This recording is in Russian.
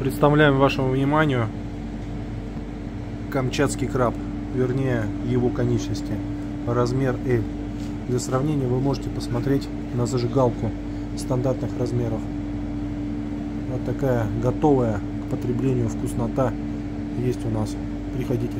Представляем вашему вниманию камчатский краб, вернее его конечности, размер L. Для сравнения вы можете посмотреть на зажигалку стандартных размеров. Вот такая готовая к потреблению вкуснота есть у нас. Приходите.